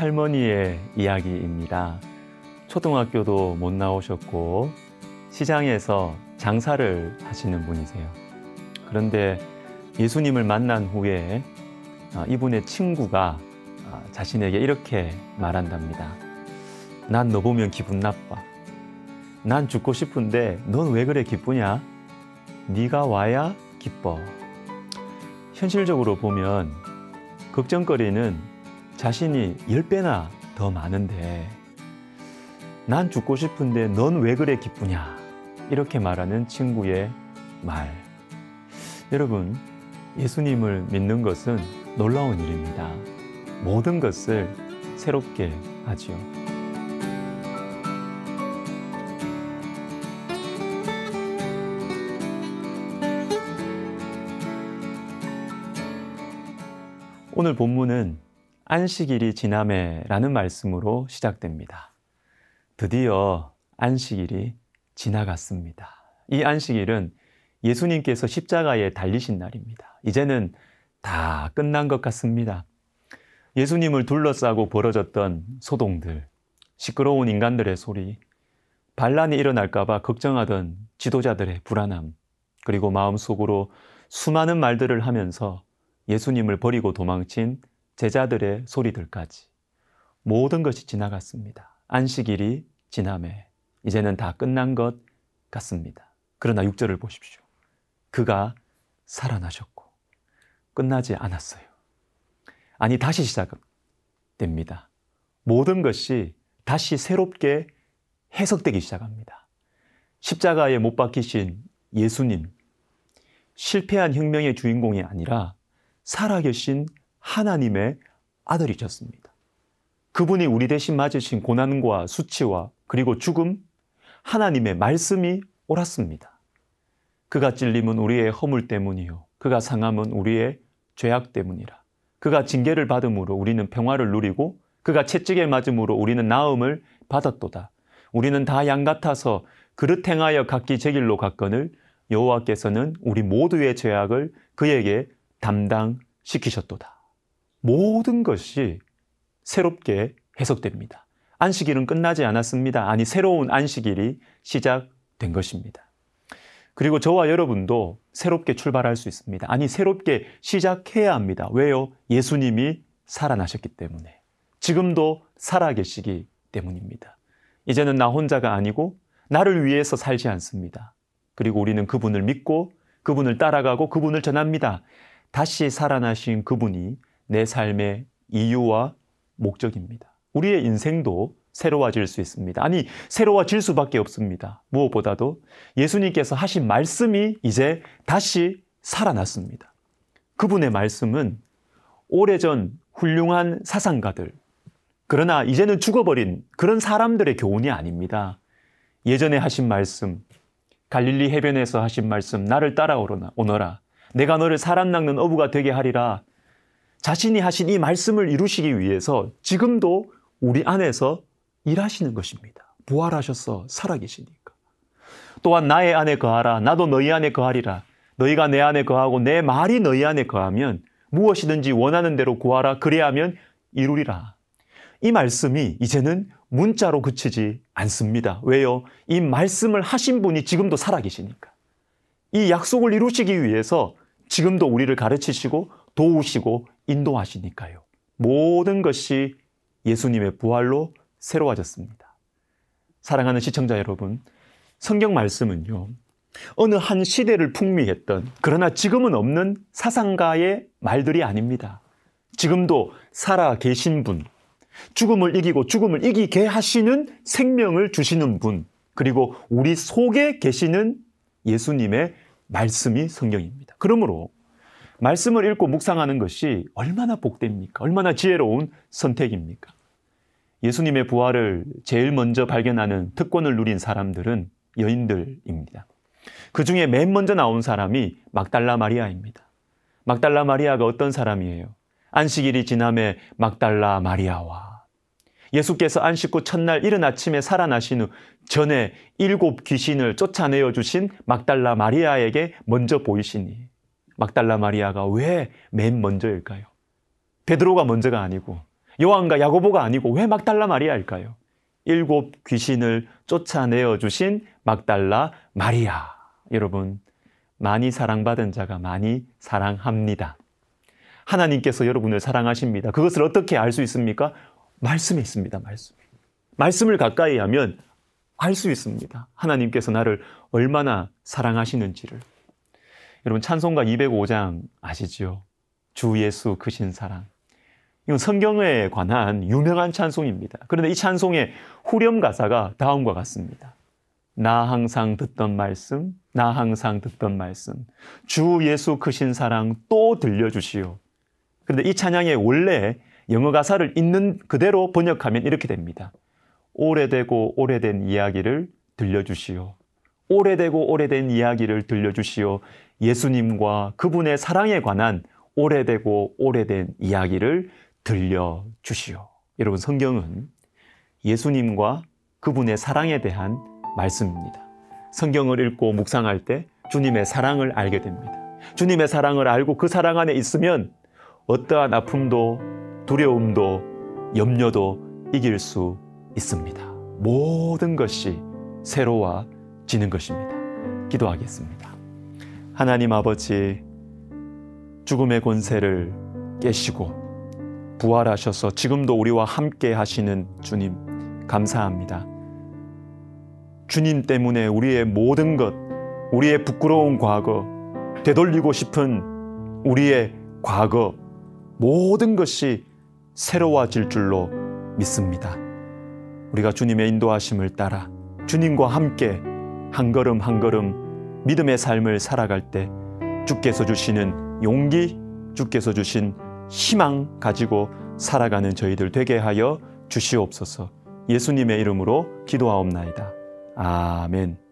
할머니의 이야기입니다. 초등학교도 못 나오셨고 시장에서 장사를 하시는 분이세요. 그런데 예수님을 만난 후에 아, 이분의 친구가 아, 자신에게 이렇게 말한답니다. 난 너 보면 기분 나빠. 난 죽고 싶은데 넌 왜 그래 기쁘냐? 네가 와야 기뻐. 현실적으로 보면 걱정거리는 자신이 10배나 더 많은데 난 죽고 싶은데 넌 왜 그래 기쁘냐? 이렇게 말하는 친구의 말. 여러분, 예수님을 믿는 것은 놀라운 일입니다. 모든 것을 새롭게 하지요. 오늘 본문은 안식일이 지남해라는 말씀으로 시작됩니다. 드디어 안식일이 지나갔습니다. 이 안식일은 예수님께서 십자가에 달리신 날입니다. 이제는 다 끝난 것 같습니다. 예수님을 둘러싸고 벌어졌던 소동들, 시끄러운 인간들의 소리, 반란이 일어날까봐 걱정하던 지도자들의 불안함, 그리고 마음속으로 수많은 말들을 하면서 예수님을 버리고 도망친 제자들의 소리들까지 모든 것이 지나갔습니다. 안식일이 지남해 이제는 다 끝난 것 같습니다. 그러나 6절을 보십시오. 그가 살아나셨고 끝나지 않았어요. 아니 다시 시작됩니다. 모든 것이 다시 새롭게 해석되기 시작합니다. 십자가에 못 박히신 예수님, 실패한 혁명의 주인공이 아니라 살아계신 하나님의 아들이셨습니다. 그분이 우리 대신 맞으신 고난과 수치와 그리고 죽음, 하나님의 말씀이 옳았습니다. 그가 찔림은 우리의 허물 때문이요. 그가 상함은 우리의 죄악 때문이라. 그가 징계를 받음으로 우리는 평화를 누리고 그가 채찍에 맞음으로 우리는 나음을 받았도다. 우리는 다 양 같아서 그릇 행하여 각기 제 길로 갔거늘 여호와께서는 우리 모두의 죄악을 그에게 담당시키셨도다. 모든 것이 새롭게 해석됩니다. 안식일은 끝나지 않았습니다. 아니, 새로운 안식일이 시작된 것입니다. 그리고 저와 여러분도 새롭게 출발할 수 있습니다. 아니, 새롭게 시작해야 합니다. 왜요? 예수님이 살아나셨기 때문에. 지금도 살아계시기 때문입니다. 이제는 나 혼자가 아니고 나를 위해서 살지 않습니다. 그리고 우리는 그분을 믿고 그분을 따라가고 그분을 전합니다. 다시 살아나신 그분이 내 삶의 이유와 목적입니다. 우리의 인생도 새로워질 수 있습니다. 아니, 새로워질 수밖에 없습니다. 무엇보다도 예수님께서 하신 말씀이 이제 다시 살아났습니다. 그분의 말씀은 오래전 훌륭한 사상가들, 그러나 이제는 죽어버린 그런 사람들의 교훈이 아닙니다. 예전에 하신 말씀, 갈릴리 해변에서 하신 말씀, 나를 따라오너라. 내가 너를 사람 낚는 어부가 되게 하리라. 자신이 하신 이 말씀을 이루시기 위해서 지금도 우리 안에서 일하시는 것입니다. 부활하셔서 살아계시니까. 또한 나의 안에 거하라. 나도 너희 안에 거하리라. 너희가 내 안에 거하고 내 말이 너희 안에 거하면 무엇이든지 원하는 대로 구하라. 그래야면 이루리라. 이 말씀이 이제는 문자로 그치지 않습니다. 왜요? 이 말씀을 하신 분이 지금도 살아계시니까. 이 약속을 이루시기 위해서 지금도 우리를 가르치시고 도우시고 인도하시니까요. 모든 것이 예수님의 부활로 새로워졌습니다. 사랑하는 시청자 여러분, 성경 말씀은요, 어느 한 시대를 풍미했던, 그러나 지금은 없는 사상가의 말들이 아닙니다. 지금도 살아 계신 분, 죽음을 이기고 죽음을 이기게 하시는 생명을 주시는 분, 그리고 우리 속에 계시는 예수님의 말씀이 성경입니다. 그러므로 말씀을 읽고 묵상하는 것이 얼마나 복됩니까? 얼마나 지혜로운 선택입니까? 예수님의 부활을 제일 먼저 발견하는 특권을 누린 사람들은 여인들입니다. 그 중에 맨 먼저 나온 사람이 막달라 마리아입니다. 막달라 마리아가 어떤 사람이에요? 안식일이 지남에 막달라 마리아와 예수께서 안식 후 첫날 이른 아침에 살아나신 후 전에 일곱 귀신을 쫓아내어 주신 막달라 마리아에게 먼저 보이시니 막달라 마리아가 왜 맨 먼저일까요? 베드로가 먼저가 아니고 요한과 야고보가 아니고 왜 막달라 마리아일까요? 일곱 귀신을 쫓아내어 주신 막달라 마리아. 여러분, 많이 사랑받은 자가 많이 사랑합니다. 하나님께서 여러분을 사랑하십니다. 그것을 어떻게 알 수 있습니까? 말씀에 있습니다. 말씀. 말씀을 가까이 하면 알 수 있습니다. 하나님께서 나를 얼마나 사랑하시는지를. 여러분 찬송가 205장 아시죠? 주 예수 크신 사랑. 이건 성경에 관한 유명한 찬송입니다. 그런데 이 찬송의 후렴 가사가 다음과 같습니다. 나 항상 듣던 말씀, 나 항상 듣던 말씀. 주 예수 크신 사랑 또 들려주시오. 그런데 이 찬양의 원래 영어 가사를 있는 그대로 번역하면 이렇게 됩니다. 오래되고 오래된 이야기를 들려주시오. 오래되고 오래된 이야기를 들려주시오. 예수님과 그분의 사랑에 관한 오래되고 오래된 이야기를 들려주시오. 여러분, 성경은 예수님과 그분의 사랑에 대한 말씀입니다. 성경을 읽고 묵상할 때 주님의 사랑을 알게 됩니다. 주님의 사랑을 알고 그 사랑 안에 있으면 어떠한 아픔도 두려움도 염려도 이길 수 있습니다. 모든 것이 새로워지는 것입니다. 기도하겠습니다. 하나님 아버지, 죽음의 권세를 깨시고 부활하셔서 지금도 우리와 함께 하시는 주님, 감사합니다. 주님 때문에 우리의 모든 것, 우리의 부끄러운 과거, 되돌리고 싶은 우리의 과거, 모든 것이 새로워질 줄로 믿습니다. 우리가 주님의 인도하심을 따라 주님과 함께 한 걸음 한 걸음 믿음의 삶을 살아갈 때 주께서 주시는 용기, 주께서 주신 희망 가지고 살아가는 저희들 되게 하여 주시옵소서 예수님의 이름으로 기도하옵나이다. 아멘.